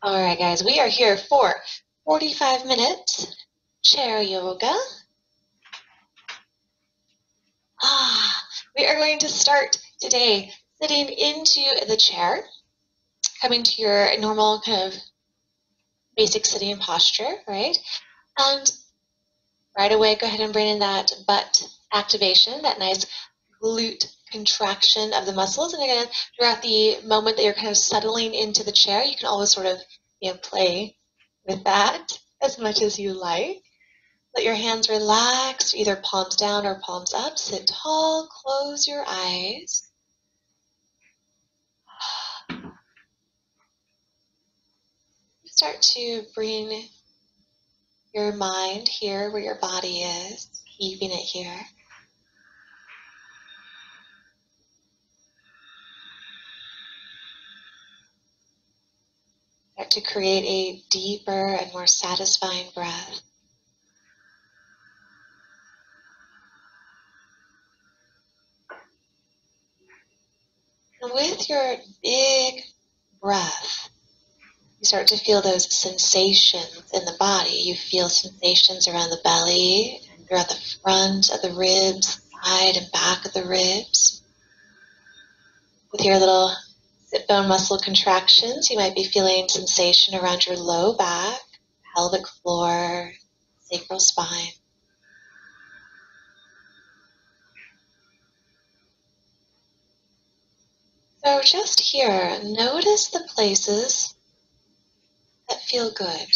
All right, guys, we are here for 45 minutes chair yoga. Ah, we are going to start today sitting into the chair, coming to your normal kind of basic sitting posture, right? And right away, go ahead and bring in that butt activation, that nice glute contraction of the muscles. And again, throughout the moment that you're kind of settling into the chair, you can always sort of you know, play with that as much as you like. Let your hands relax, either palms down or palms up. Sit tall, close your eyes. Start to bring your mind here where your body is, keeping it here. To create a deeper and more satisfying breath. And with your big breath, you start to feel those sensations in the body. You feel sensations around the belly, and throughout the front of the ribs, side and back of the ribs. With your little sit bone muscle contractions, you might be feeling sensation around your low back, pelvic floor, sacral spine. So just here, notice the places that feel good.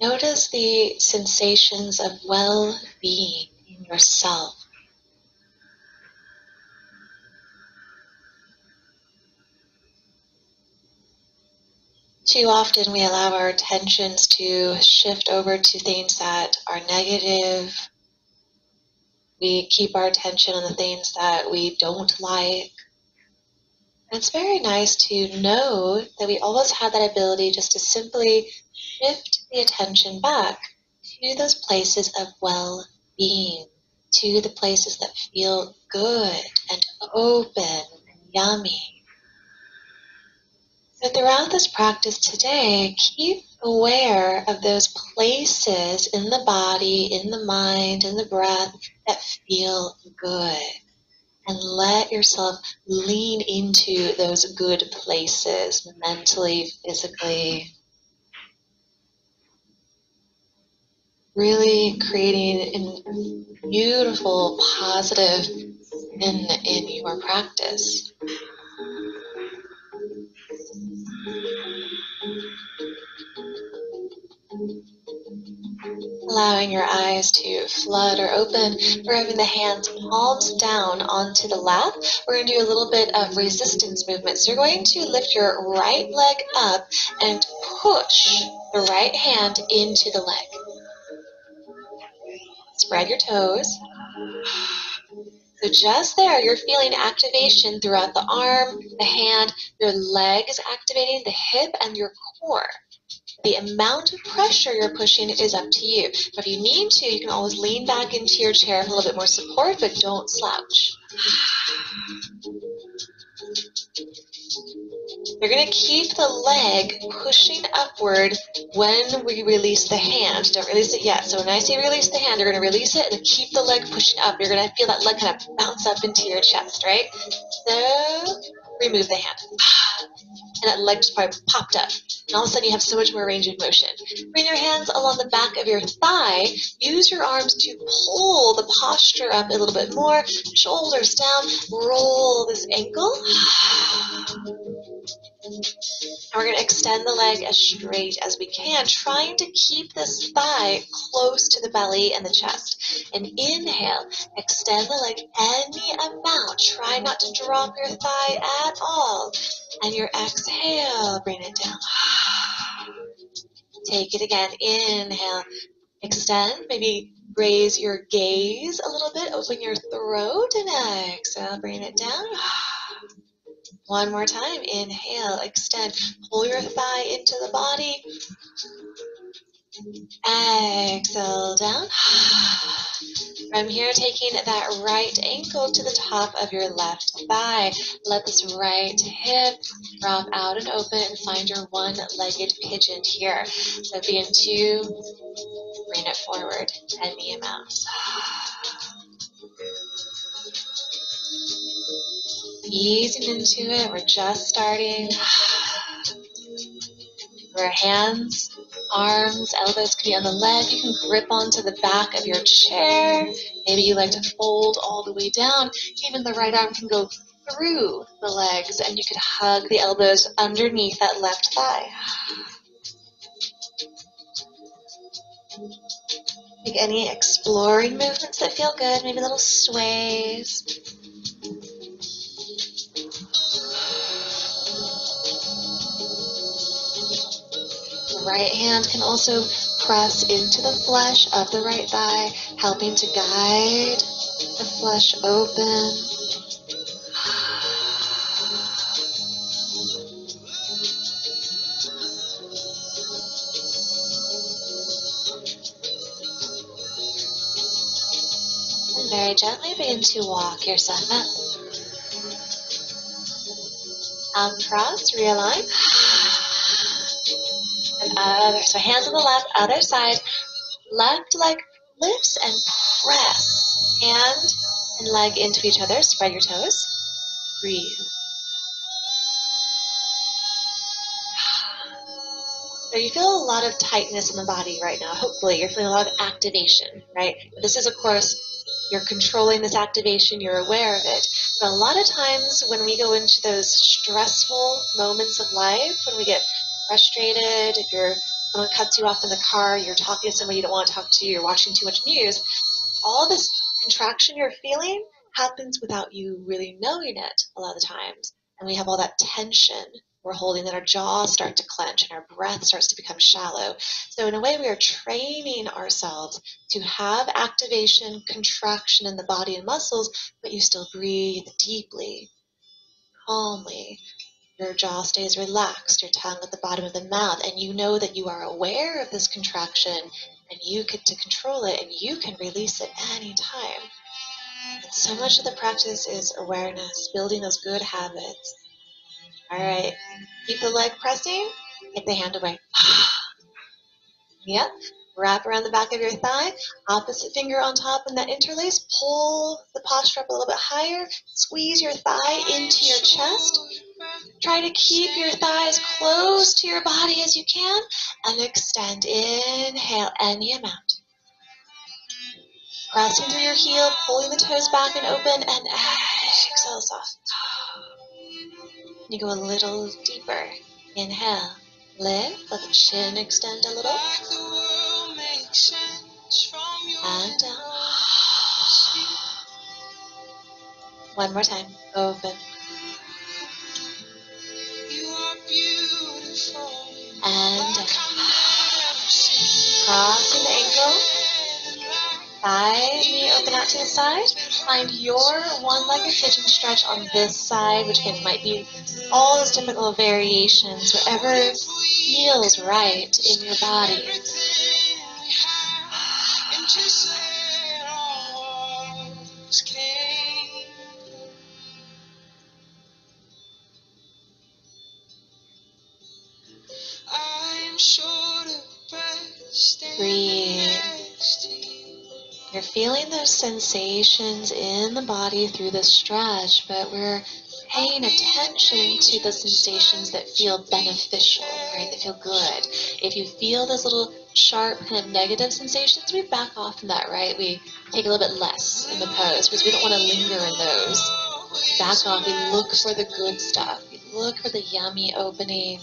Notice the sensations of well being in yourself. Too often we allow our attentions to shift over to things that are negative. We keep our attention on the things that we don't like. And it's very nice to know that we always have that ability just to simply shift the attention back to those places of well being, to the places that feel good and open and yummy. So throughout this practice today, keep aware of those places in the body, in the mind, in the breath that feel good. And let yourself lean into those good places mentally, physically. Really creating a beautiful, positive in, in your practice. Allowing your eyes to flutter open. We're having the hands palms down onto the lap. We're going to do a little bit of resistance movement. So you're going to lift your right leg up and push the right hand into the leg. Spread your toes. So just there, you're feeling activation throughout the arm, the hand, your leg is activating, the hip, and your core. The amount of pressure you're pushing is up to you. If you need to, you can always lean back into your chair for a little bit more support, but don't slouch. You're going to keep the leg pushing upward when we release the hand. Don't release it yet. So when I say release the hand, you're going to release it and keep the leg pushing up. You're going to feel that leg kind of bounce up into your chest, right? So remove the hand. And that leg just probably popped up. And all of a sudden you have so much more range of motion. Bring your hands along the back of your thigh. Use your arms to pull the posture up a little bit more. Shoulders down. Roll this ankle. And we're going to extend the leg as straight as we can, trying to keep this thigh close to the belly and the chest. And inhale, extend the leg any amount. Try not to drop your thigh at all. And your exhale, bring it down. Take it again. Inhale, extend, maybe raise your gaze a little bit, open your throat, and exhale, bring it down. One more time. Inhale, extend. Pull your thigh into the body. Exhale down. From here, taking that right ankle to the top of your left thigh. Let this right hip drop out and open and find your one-legged pigeon here. So begin two, bring it forward and knee out. Easing into it, we're just starting. Your hands, arms, elbows can be on the leg. You can grip onto the back of your chair. Maybe you like to fold all the way down. Even the right arm can go through the legs and you could hug the elbows underneath that left thigh. Make any exploring movements that feel good, maybe little sways. Right hand can also press into the flesh of the right thigh, helping to guide the flesh open. And very gently begin to walk yourself up. Out cross, realign Uh, other. So hands on the left, other side. Left leg lifts and press. Hand and leg into each other. Spread your toes. Breathe. So you feel a lot of tightness in the body right now. Hopefully you're feeling a lot of activation, right? This is, of course, you're controlling this activation, you're aware of it. But a lot of times when we go into those stressful moments of life, when we get frustrated, if you're someone cuts you off in the car, you're talking to somebody you don't want to talk to, you're watching too much news, all this contraction you're feeling happens without you really knowing it a lot of the times. And we have all that tension we're holding that our jaws start to clench and our breath starts to become shallow. So in a way, we are training ourselves to have activation, contraction in the body and muscles, but you still breathe deeply, calmly, your jaw stays relaxed, your tongue at the bottom of the mouth, and you know that you are aware of this contraction and you get to control it and you can release it anytime. And so much of the practice is awareness, building those good habits. All right, keep the leg pressing, take the hand away. yep, wrap around the back of your thigh, opposite finger on top and that interlace, pull the posture up a little bit higher, squeeze your thigh into your chest, Try to keep your thighs close to your body as you can and extend. Inhale any amount. Pressing through your heel, pulling the toes back and open, and exhale soft. You go a little deeper. Inhale, lift, let the chin extend a little. And down. One more time. Open. And uh, crossing the ankle, thigh, knee open out to the side. Find your one-legged pigeon stretch on this side, which again might be all those different little variations, whatever feels right in your body. Breathe. You're feeling those sensations in the body through the stretch, but we're paying attention to the sensations that feel beneficial, right? That feel good. If you feel those little sharp kind of negative sensations, we back off from that, right? We take a little bit less in the pose because we don't want to linger in those. Back off. We look for the good stuff. We look for the yummy opening.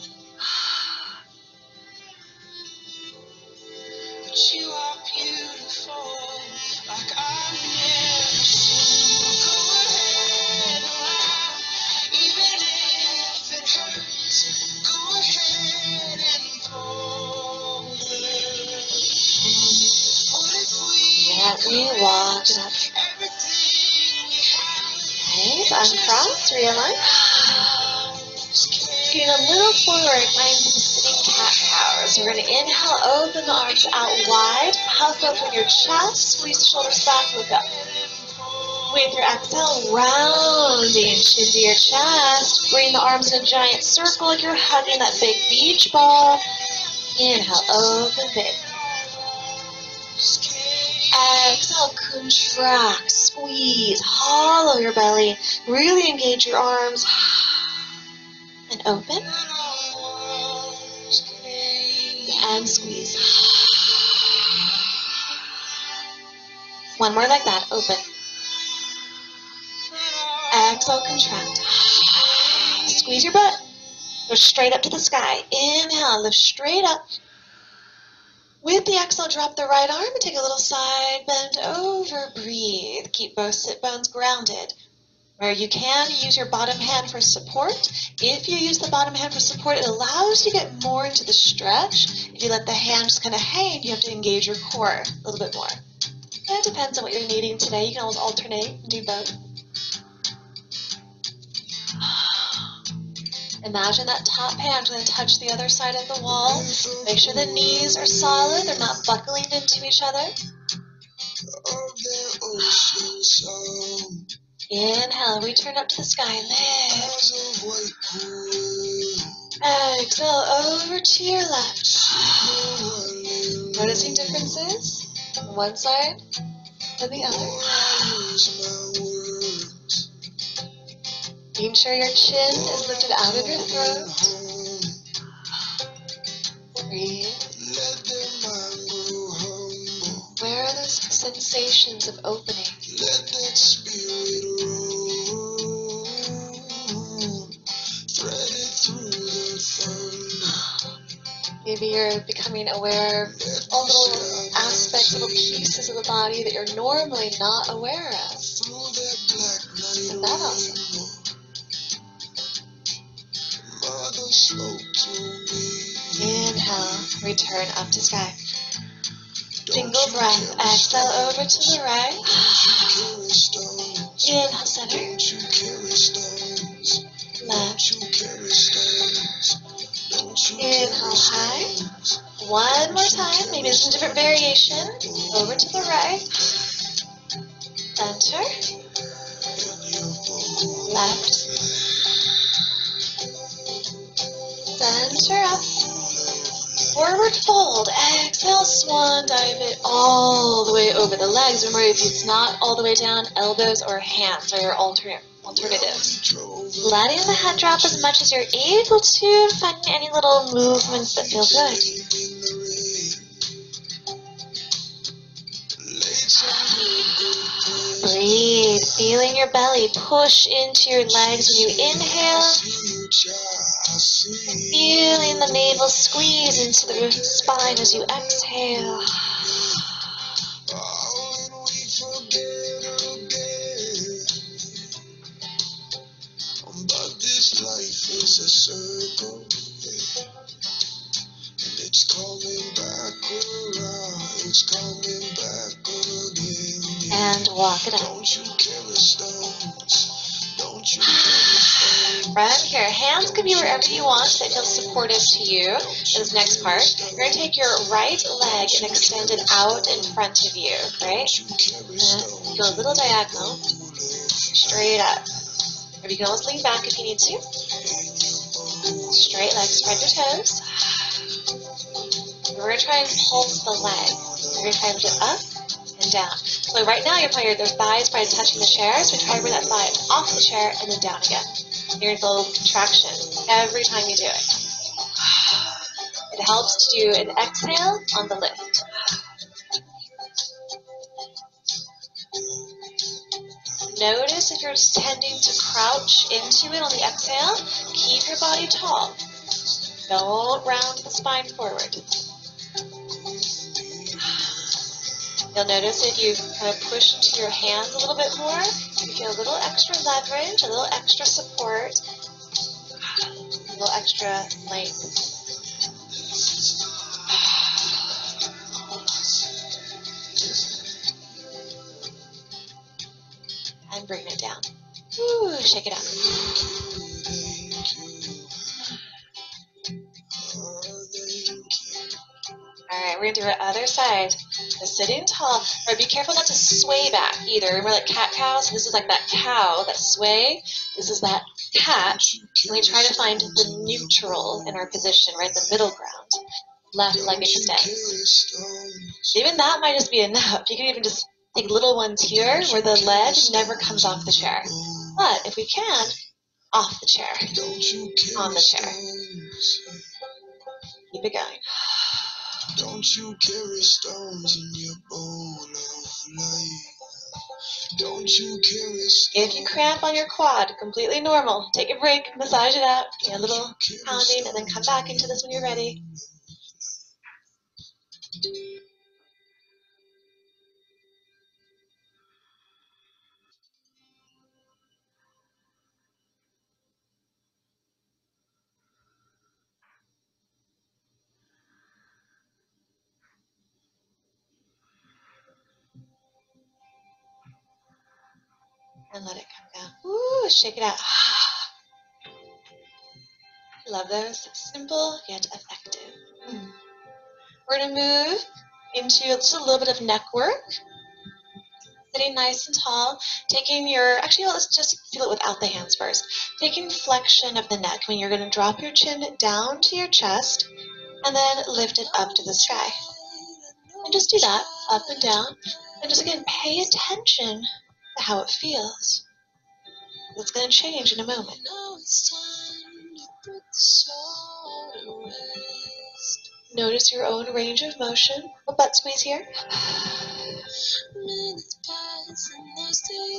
Chin to your chest. Bring the arms in a giant circle like you're hugging that big beach ball. Inhale, open big. Exhale, contract, squeeze, hollow your belly. Really engage your arms. And open. And squeeze. One more like that, open. Exhale, contract. Squeeze your butt. Go straight up to the sky. Inhale, lift straight up. With the exhale, drop the right arm and take a little side bend over. Breathe. Keep both sit bones grounded. Where you can, use your bottom hand for support. If you use the bottom hand for support, it allows you to get more into the stretch. If you let the hand just kind of hang, you have to engage your core a little bit more. It depends on what you're needing today. You can always alternate and do both. Imagine that top hand going to touch the other side of the wall. Make sure the knees are solid, they're not buckling into each other. Inhale, we turn up to the sky, lift. Exhale, over to your left. Noticing differences on one side and the other. Making sure your chin is lifted out of your throat. Breathe. Where are those sensations of opening? Maybe you're becoming aware of all little aspects, little pieces of the body that you're normally not aware of. Isn't that awesome? Inhale, return up to sky. Single breath, exhale over to the right. Inhale, center. Left. Inhale, high. One more time, maybe some different variation. Over to the right. Center. Left. Up. Forward fold. Exhale, swan dive it all the way over the legs. Remember, if it's not all the way down, elbows or hands are your alternate alternatives. Letting the head drop as much as you're able to, finding any little movements that feel good. Breathe, feeling your belly push into your legs when you inhale. Feeling the navel squeeze into the spine as you exhale. Life is a circle, and it's coming back around. It's coming back again. And walk it up. Don't you stones? Don't you From here, hands can be wherever you want that feel supportive to you. For this next part, you're going to take your right leg and extend it out in front of you, right? And go a little diagonal, straight up. Or you can always lean back if you need to. Straight leg, spread your toes. We're going to try and pulse the leg. We're going to try and lift it up and down. So right now you're probably their thighs probably touching the chair, so try to bring that thigh off the chair and then down again. To feel contraction every time you do it. It helps to do an exhale on the lift. Notice if you're tending to crouch into it on the exhale, keep your body tall. Don't round the spine forward. You'll notice if you kind of push into your hands a little bit more, Feel a little extra leverage, a little extra support, a little extra light. And bring it down. Ooh, shake it up. All right, we're gonna do our other side. So sitting tall. Right, be careful not to sway back either. Remember like cat cow? So this is like that cow, that sway. This is that cat. And we try to find the neutral in our position, right? The middle ground. Left leg extends. Even that might just be enough. You can even just take little ones here where the leg never comes off the chair. But if we can, off the chair, on the chair. Keep it going. Don't you carry stones in your bowl of life? Don't you carry stones? If you cramp on your quad, completely normal. Take a break, massage it out, get a little pounding, and then come back into this when you're ready. Shake it out. Love those. Simple yet effective. Mm. We're going to move into just a little bit of neck work. Sitting nice and tall, taking your, actually, let's just feel it without the hands first. Taking flexion of the neck, when you're going to drop your chin down to your chest and then lift it up to the sky. And just do that, up and down. And just again, pay attention to how it feels. It's going to change in a moment. Notice your own range of motion. A butt squeeze here.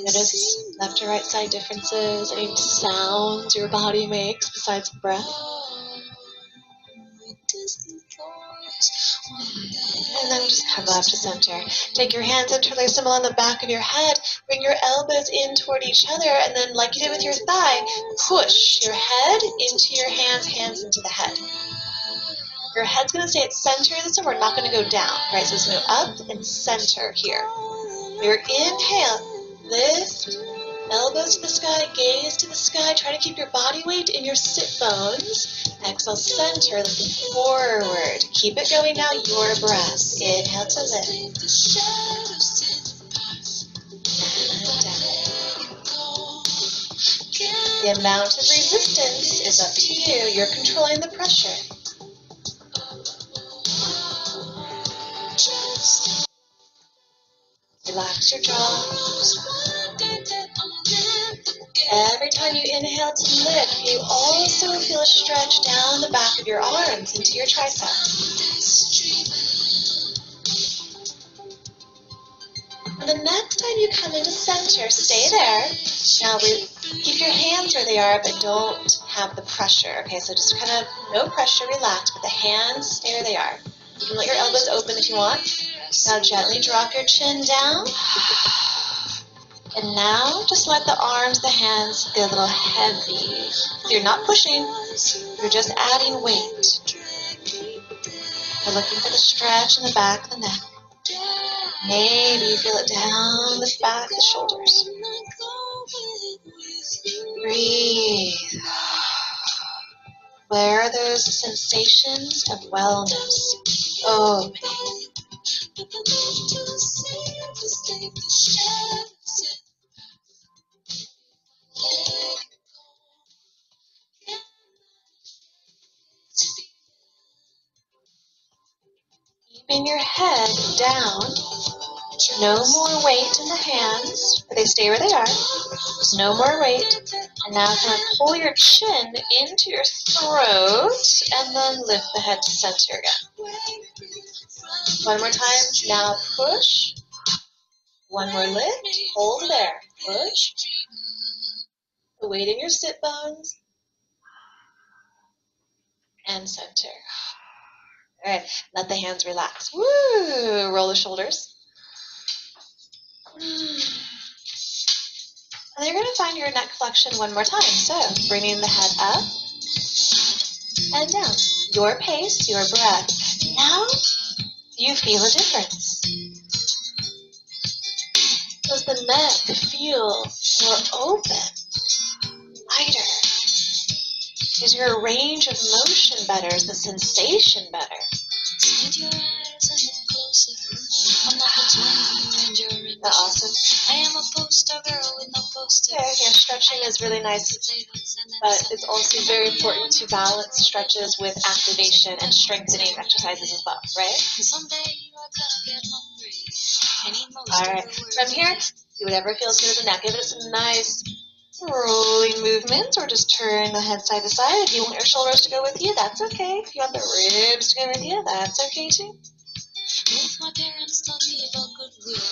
Notice left to right side differences, any sounds your body makes besides breath. Just come back to center. Take your hands interlace them along the back of your head. Bring your elbows in toward each other. And then, like you did with your thigh, push your head into your hands, hands into the head. Your head's going to stay at center this time. We're not going to go down, right? So it's going to go up and center here. Your inhale, lift, elbows to the sky, gaze to the sky. Try to keep your body weight in your sit bones. Exhale, center, looking forward. Keep it going now, your breath. Inhale to lift. And down. The amount of resistance is up to you. You're controlling the pressure. Relax your jaw. Every time you inhale to lift, you also feel a stretch down the back of your arms into your triceps. And the next time you come into center, stay there. Now we keep your hands where they are, but don't have the pressure. Okay, so just kind of no pressure, relax, but the hands stay where they are. You can let your elbows open if you want. Now gently drop your chin down. And now just let the arms, the hands get a little heavy. You're not pushing, you're just adding weight. We're looking for the stretch in the back of the neck. Maybe you feel it down the back, the shoulders. Breathe. Where are those sensations of wellness? Oh, Opening. Down. No more weight in the hands. They stay where they are. No more weight. And now kind of pull your chin into your throat and then lift the head to center again. One more time. Now push. One more lift. Hold there. Push. The weight in your sit bones. And center. All right. Let the hands relax. Woo! Roll the shoulders. And you're going to find your neck flexion one more time. So bringing the head up and down. Your pace, your breath. Now you feel a difference. Does the neck feel more open, lighter? Is your range of motion better? Is the sensation better? Put your eyes and look closer. I'm not between you and your ambition. That's awesome. I am a poster girl with no poster. Yeah, yeah, stretching is really nice, but it's also very important to balance stretches with activation and strengthening exercises as well, right? Someday you are gonna get hungry. All right, from here, do whatever feels good in the neck. Give it some nice rolling movements or just turn the head side to side. If you want your shoulders to go with you, that's okay. If you want the ribs to go with you, that's okay too. Both my parents taught me about goodwill,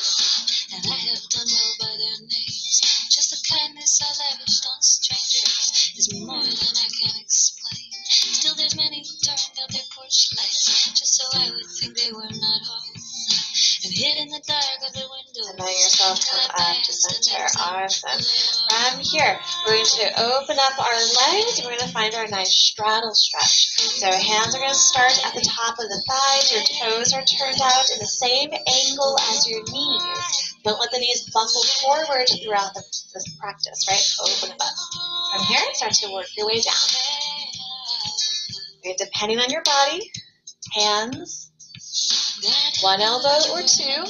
and I have done well by their names. Just the kindness I lavished on strangers is more than I can explain. Still, there's many who turned out their porch lights just so I would think they were not home. And hid in the dark of the window. And now yourself come up to center. Awesome. From here, we're going to open up our legs. We're going to find our nice straddle stretch. So hands are going to start at the top of the thighs. Your toes are turned out in the same angle as your knees. Don't let the knees buckle forward throughout the, practice, right? Open them up. From here, start to work your way down. Depending on your body, hands, one elbow or two,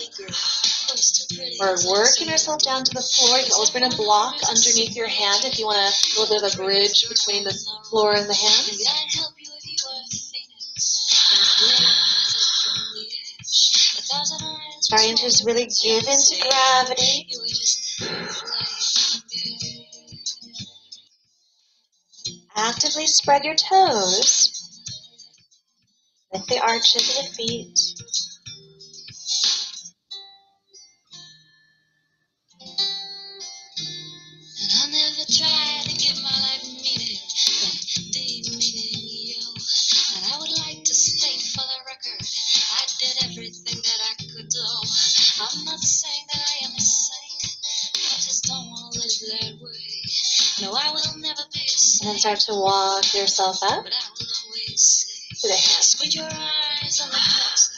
we're working yourself down to the floor. You can always bring a block underneath your hand if you want a little bit of a bridge between the floor and the hands. Starting to just really give into gravity. Actively spread your toes. Lift the arches of the feet. Start to walk yourself up but I to the hands. say, squint your eyes on the closer.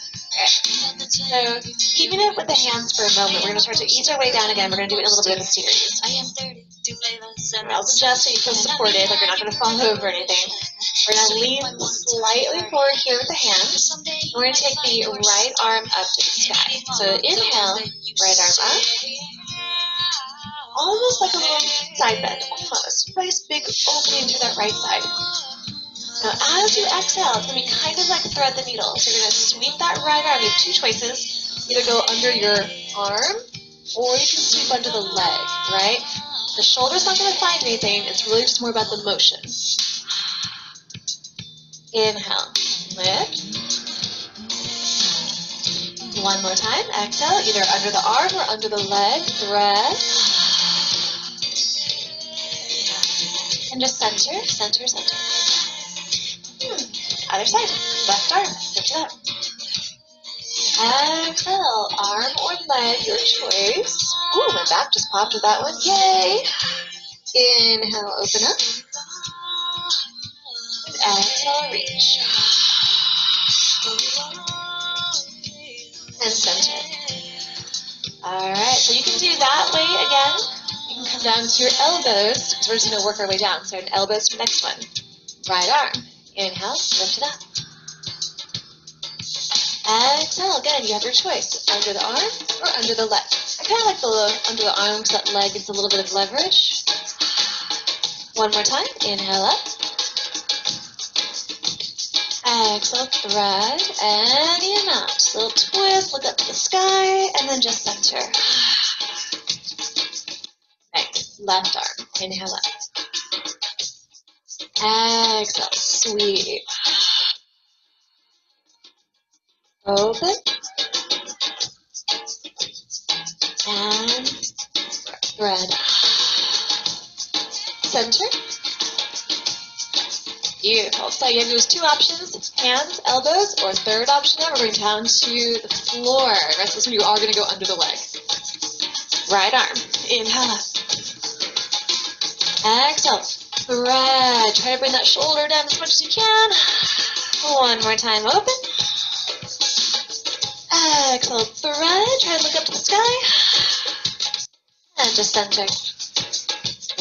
Let the So keeping it with the hands for a moment, we're going to start to ease our way down again. We're going to do it in a little bit of a series. I am 32 flavors and I'll suggest that you feel supported, like you're not going to fall over or anything. We're going to lean slightly forward here with the hands. We're going to take the right arm up to the sky. So inhale, right arm up, almost like a little side bend, almost. Nice big opening to that right side. Now as you exhale, it's going to be kind of like thread the needle. So you're going to sweep that right arm. You have two choices. Either go under your arm, or you can sweep under the leg, right? The shoulder's not going to find anything. It's really just more about the motion. Inhale, lift. One more time. Exhale, either under the arm or under the leg. Thread. And just center, center, center. Hmm. Other side. Left arm. Lift it up. Exhale, arm or leg, your choice. Ooh, my back just popped with that one. Yay! Inhale, open up. And exhale, reach. And center. Alright, so you can do that way again. Can come down to your elbows, because we're just going to work our way down. So, elbows for the next one. Right arm. Inhale, lift it up. Exhale, again, you have your choice. Under the arm or under the leg. I kind of like the under the arm because that leg gets a little bit of leverage. One more time. Inhale up. Exhale, thread, and in out. Little twist, look up to the sky, and then just center. Left arm. Inhale up. Exhale, sweep. Open. And thread. Center. Beautiful. So have those two options, hands, elbows, or third option now, we're going down to the floor. So this one you are going to go under the leg. Right arm. Inhale up. Exhale. Thread. Try to bring that shoulder down as much as you can. One more time. Open. Exhale, thread. Try to look up to the sky. And just center.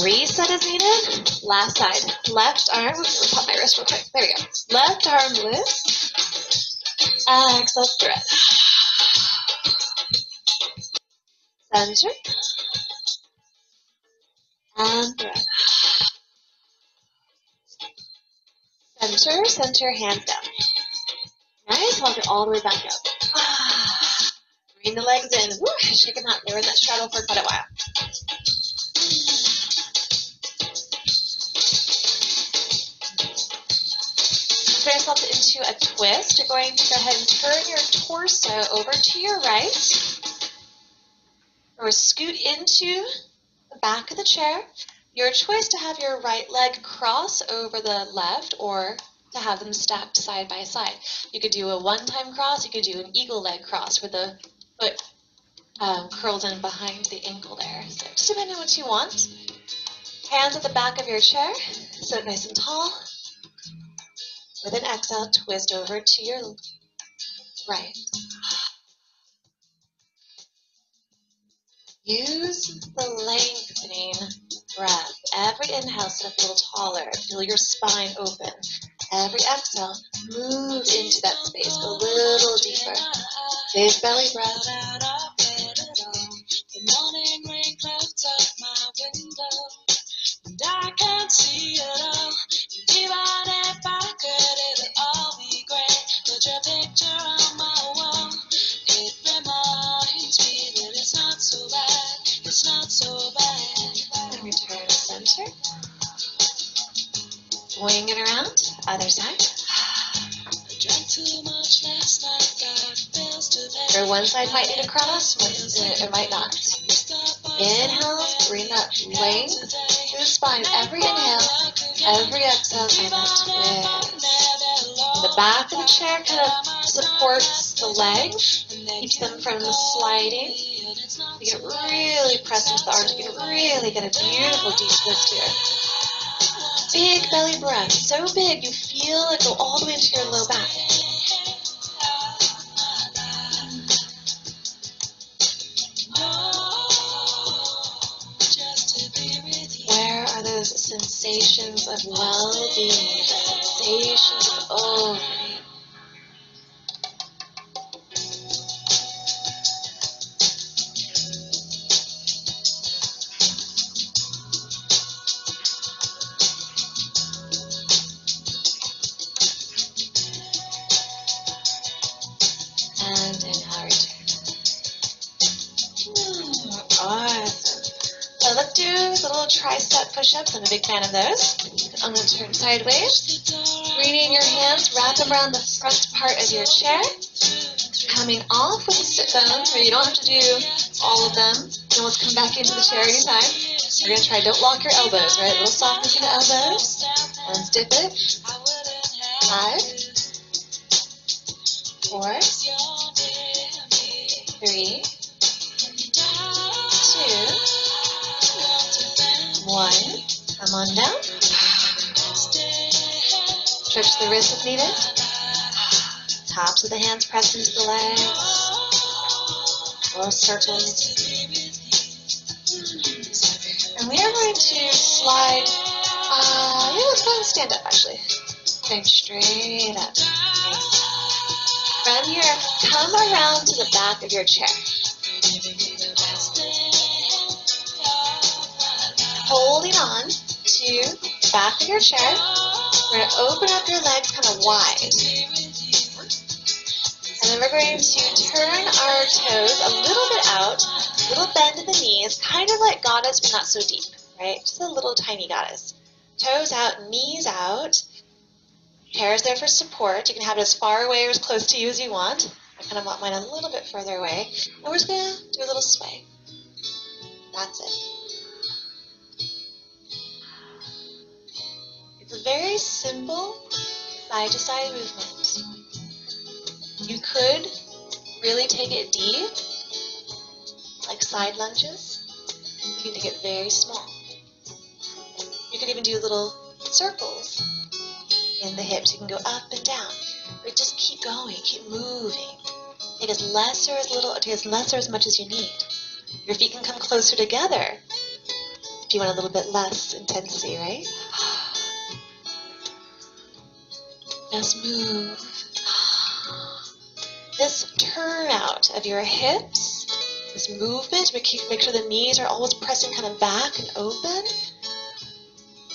Reset as needed. Last side. Left arm. Pop my wrist real quick. There we go. Left arm lift. Exhale, thread. Center. And through. Center, center, hands down. Nice, walk it all the way back up. Bring the legs in. Woo, shake them out. They were in that straddle for quite a while. Turn yourself into a twist. You're going to go ahead and turn your torso over to your right. Or scoot into the back of the chair. Your choice to have your right leg cross over the left or to have them stacked side by side. You could do a one-time cross, you could do an eagle leg cross where the foot um, curls in behind the ankle there. So just depending on what you want. Hands at the back of your chair, sit nice and tall. With an exhale, twist over to your right. Use the lengthening breath. Every inhale, sit up a little taller. Feel your spine open. Every exhale, move into that space. Go a little deeper. Big belly breath. The morning rain clouds up my window, and I can't see it all. Even if I could, it'd all be great. Put your picture on my wall. It reminds me that it's not so bad. It's not so bad. And return to center. Swing it around. Other side. Or one side might need to cross, it might not. Inhale, bring that length through the spine. Every inhale, every exhale, kind of. The back of the chair kind of supports the legs, keeps them from sliding. You can really press into the arms. You really get a beautiful deep twist here. Big belly breath, so big you feel it go all the way into your low back. Where are those sensations of well-being, sensations of oh, big fan of those. I'm going to turn sideways. Bringing your hands, wrap around the front part of your chair. Coming off with the sit bones, where you don't have to do all of them. You always come back into the chair anytime. We're going to try, don't lock your elbows, right? A little softness in the elbows. Let's dip it. Five, four, three, two, one. Come on down. Stretch the wrists if needed. Tops of the hands press into the legs. Little circles. And we are going to slide. Uh, yeah, let's go ahead and stand up actually. Going straight up. From here, come around to the back of your chair. Holding on the back of your chair. We're going to open up your legs kind of wide. And then we're going to turn our toes a little bit out, a little bend in the knees, kind of like goddess, but not so deep, right? Just a little tiny goddess. Toes out, knees out. Hair is there for support. You can have it as far away or as close to you as you want. I kind of want mine a little bit further away. And we're just going to do a little sway. That's it. Very simple side to side movement. You could really take it deep, like side lunges. You can take it very small. You could even do little circles in the hips. You can go up and down. But just keep going, keep moving. Take as less or as little, take as less or as much as you need. Your feet can come closer together if you want a little bit less intensity, right? Just move. This turnout of your hips this movement. Make, make sure the knees are always pressing kind of back and open.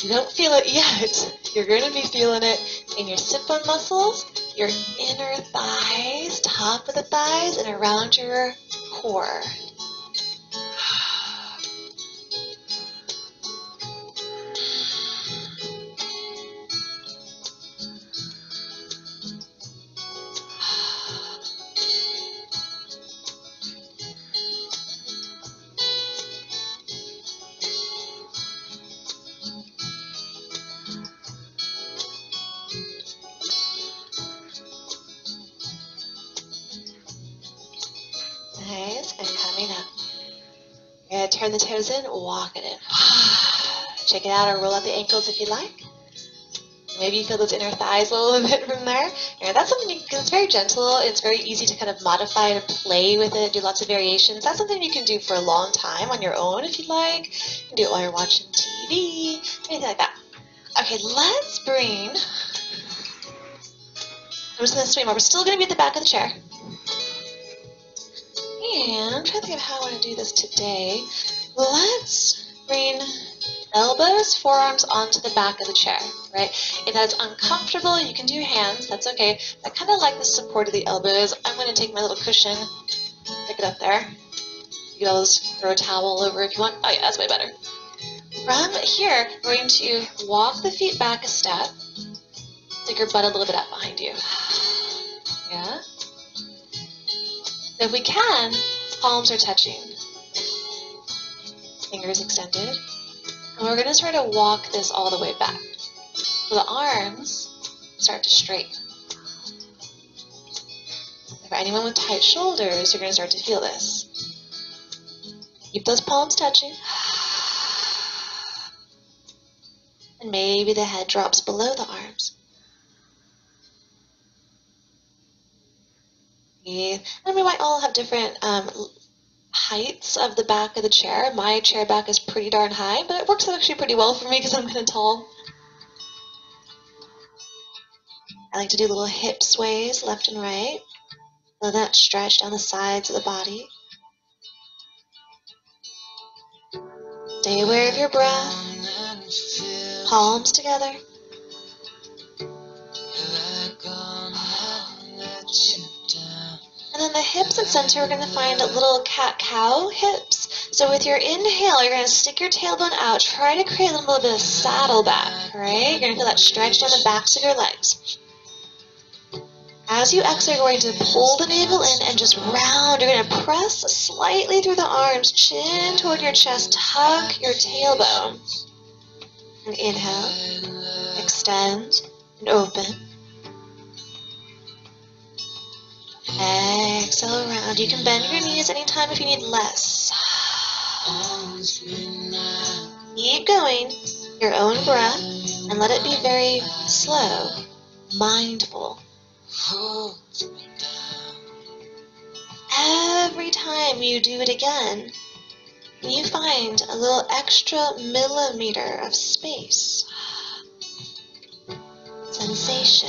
You don't feel it yet. You're going to be feeling it in your sit bone muscles, your inner thighs, top of the thighs, and around your core. Check it out or roll out the ankles if you like. Maybe you feel those inner thighs a little bit from there. And that's something because it's very gentle. It's very easy to kind of modify and play with it, do lots of variations. That's something you can do for a long time on your own if you'd like. You can do it while you're watching TV, anything like that. Okay, let's bring. I'm just gonna swing over. We're still gonna be at the back of the chair. And I'm trying to think of how I want to do this today. Let's bring elbows, forearms onto the back of the chair, right? If that's uncomfortable, you can do hands, that's okay. I kind of like the support of the elbows. I'm going to take my little cushion, stick it up there. You can always throw a towel over if you want. Oh yeah, that's way better. From here, we're going to walk the feet back a step. Stick your butt a little bit up behind you. Yeah? So if we can, palms are touching. Fingers extended. And we're going to try to walk this all the way back. So the arms start to straighten. For anyone with tight shoulders, you're going to start to feel this. Keep those palms touching. And maybe the head drops below the arms. Breathe. And we might all have different um, heights of the back of the chair. My chair back is pretty darn high, but it works actually pretty well for me because I'm kind of tall. I like to do little hip sways left and right. Let that stretch down the sides of the body. Stay aware of your breath. Palms together. Then the hips and center, we're going to find a little cat-cow hips. So with your inhale, you're going to stick your tailbone out. Try to create a little bit of saddle back, right? You're going to feel that stretch down the backs of your legs. As you exhale, you're going to pull the navel in and just round. You're going to press slightly through the arms, chin toward your chest, tuck your tailbone. And inhale, extend, and open. Exhale around. You can bend your knees anytime if you need less. Keep going, your own breath, and let it be very slow, mindful. Every time you do it again, you find a little extra millimeter of space, sensation.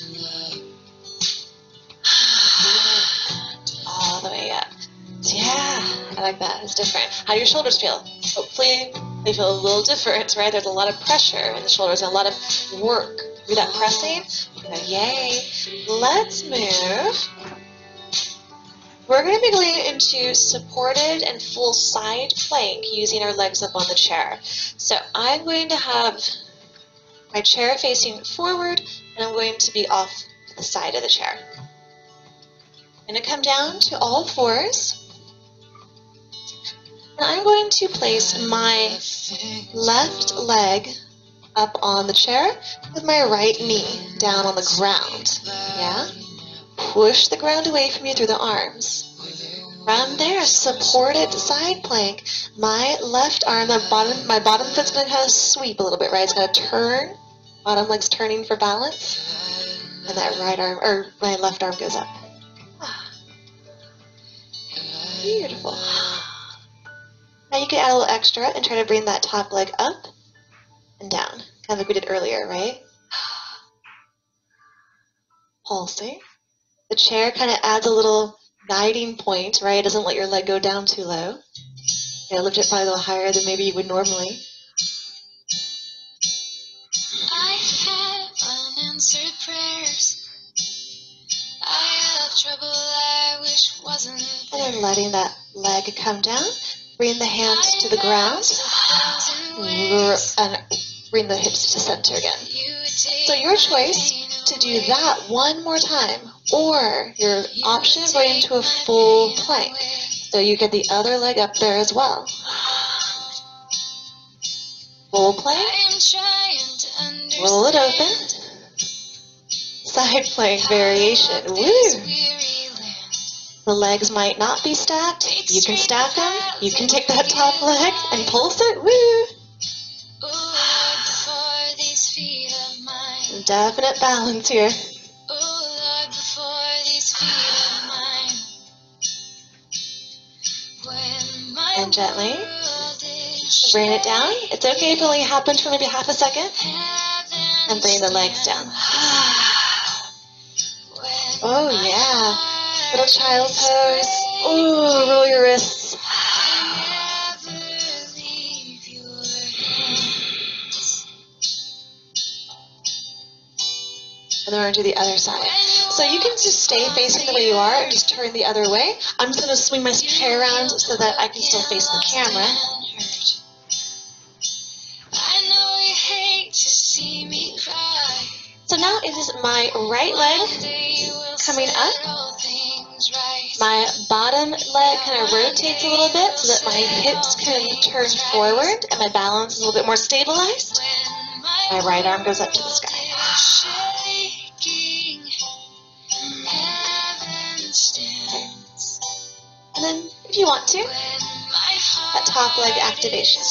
different. How do your shoulders feel? Hopefully they feel a little different, right? There's a lot of pressure in the shoulders and a lot of work through that pressing. Yay. Let's move. We're going to be going into supported and full side plank using our legs up on the chair. So I'm going to have my chair facing forward and I'm going to be off the side of the chair. I'm going to come down to all fours. And I'm going to place my left leg up on the chair with my right knee down on the ground. Yeah? Push the ground away from you through the arms. From there, supported side plank. My left arm, the bottom, my bottom foot's gonna kind of sweep a little bit, right? It's gonna turn. Bottom leg's turning for balance, and that right arm or my left arm goes up. Ah. Beautiful. You can add a little extra and try to bring that top leg up and down, kind of like we did earlier, right? Pulsing. The chair kind of adds a little guiding point, right? It doesn't let your leg go down too low. Yeah, lift it probably a little higher than maybe you would normally. I have unanswered prayers. I have trouble I wish wasn't And then letting that leg come down. Bring the hands to the ground. And bring the hips to center again. So your choice to do that one more time. Or your You option of going into a full plank. So you get the other leg up there as well. Full plank. Roll it open. Side plank variation. Woo! This weary land The legs might not be stacked. You can stack them. You can take that top leg and pulse it. Woo! Ooh, Lord, before these feet of mine. Definite balance here. Ooh, Lord, before these feet of mine. And gently Bring it down. It's okay if it only happens for maybe half a second. And bring the legs down. Oh, yeah. Little child's pose. Ooh, roll your wrists. And then we're going to do the other side. So you can just stay facing the way you are and just turn the other way. I'm just going to swing my chair around so that I can still face the camera. So now it is my right leg. coming up. My bottom leg kind of rotates a little bit so that my hips can turn forward and my balance is a little bit more stabilized. My right arm goes up to the sky. And then, if you want to, that top leg activation.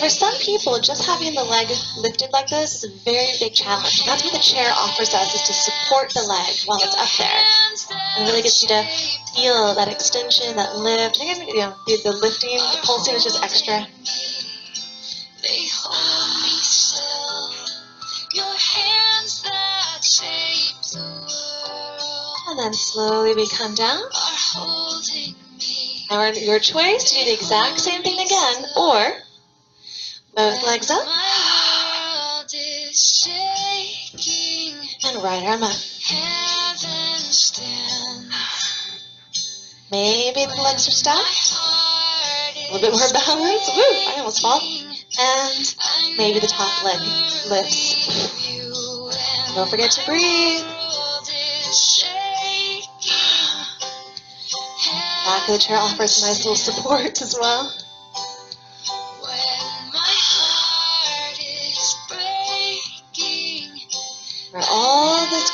For some people, just having the leg lifted like this is a very big challenge. That's what the chair offers us, is to support the leg while it's up there. And really gets you to feel that extension, that lift. I think, you know, the, the lifting, the pulsing is just extra. They hold me still. Your hands that shape And then slowly we come down. Now your choice to do the exact same thing again, or both legs up and right arm up. Maybe the legs are stacked. A little bit more balance. Woo! I almost fall. And maybe the top leg lifts. Don't forget to breathe. Back of the chair offers nice little support as well.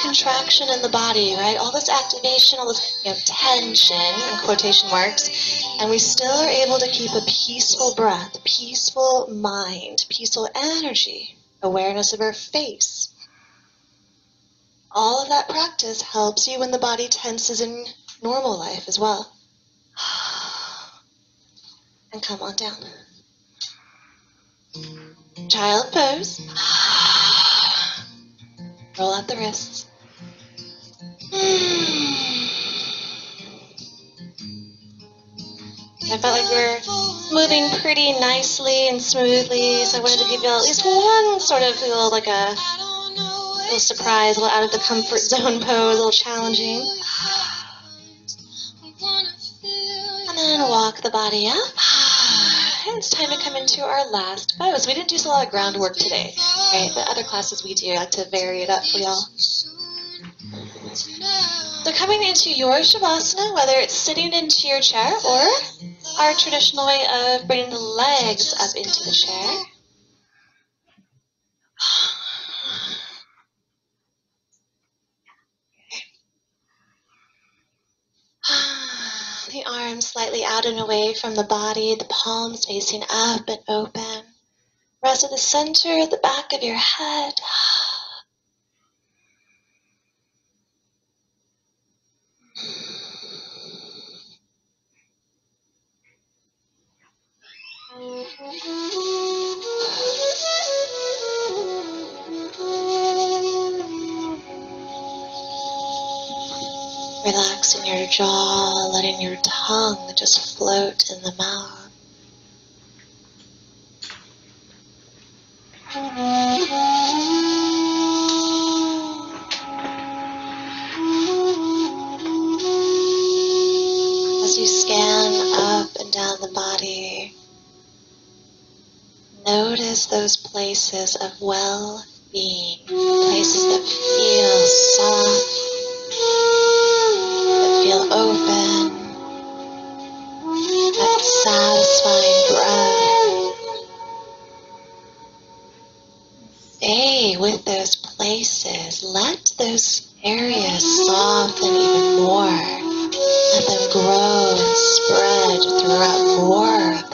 Contraction in the body, right? All this activation, all this you know, tension in quotation marks, and we still are able to keep a peaceful breath, peaceful mind, peaceful energy, awareness of our face. All of that practice helps you when the body tenses in normal life as well. And come on down. Child pose. Roll out the wrists. I felt like we were moving pretty nicely and smoothly, so I wanted to give y'all at least one sort of feel like a little surprise, a little out of the comfort zone pose, a little challenging. And then walk the body up. And it's time to come into our last pose. We didn't do a lot of groundwork today, right? But other classes we do, I like to vary it up for y'all. They're coming into your shavasana, whether it's sitting into your chair or our traditional way of bringing the legs up into the chair. The arms slightly out and away from the body, the palms facing up and open. Rest at the center, at the back of your head. Relaxing your jaw, letting your tongue just float in the mouth. As you scan up and down the body, notice those places of well being, places that feel soft, that feel open, that satisfying breath. Stay with those places. Let those areas soften even more. Let them grow and spread throughout more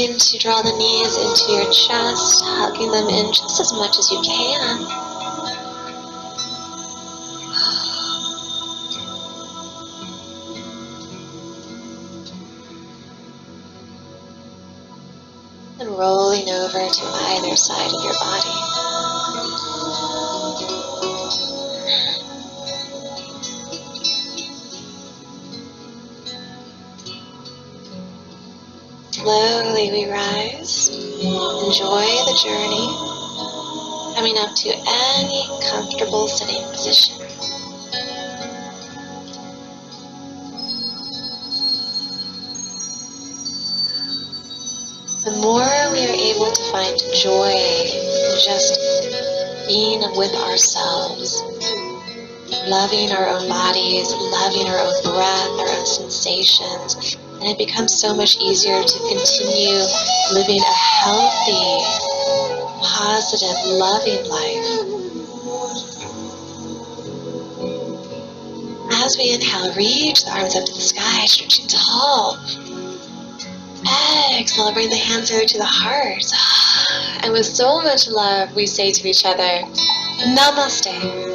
Begin to draw the knees into your chest, hugging them in just as much as you can. And rolling over to either side of your body. Slowly we rise. Enjoy the journey. Coming up to any comfortable sitting position. The more we are able to find joy in just being with ourselves, loving our own bodies, loving our own breath, our own sensations, and it becomes so much easier to continue living a healthy, positive, loving life. As we inhale, reach the arms up to the sky, stretching tall. Exhale, bring the hands over to the heart. And with so much love, we say to each other, Namaste.